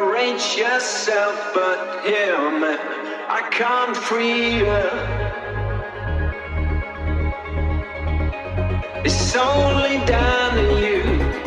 arrange yourself but him. I can't free you. It's only down to you.